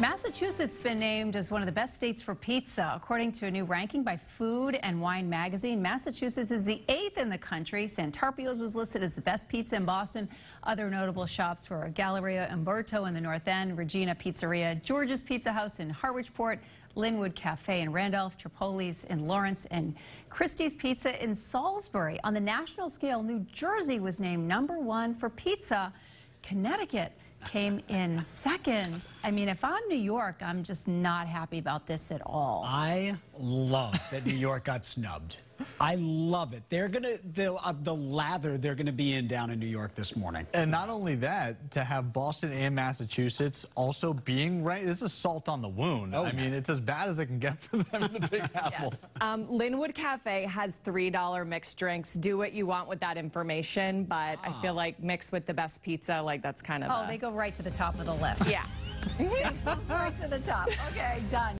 Massachusetts has been named as one of the best states for pizza. According to a new ranking by Food and Wine magazine, Massachusetts is the eighth in the country. Santarpio's was listed as the best pizza in Boston. Other notable shops were Galleria Umberto in the North End, Regina Pizzeria, George's Pizza House in Harwichport, Lynwood Cafe in Randolph, Tripoli's in Lawrence, and Christie's Pizza in Salisbury. On the national scale, New Jersey was named number one for pizza. Connecticut came in second. I mean, if I'm New York, I'm just not happy about this at all. I love that New York got snubbed. I love it. They're gonna the uh, the lather they're gonna be in down in New York this morning. And not only that, to have Boston and Massachusetts also being right, this is salt on the wound. Oh, I yeah. mean, it's as bad as it can get for them in the Big Apple. Um, Lynwood Cafe has $3 mixed drinks. Do what you want with that information, but I feel like mixed with the best pizza, like that's kind of Oh, a- they go right to the top of the list. yeah. right to the top. Okay, done.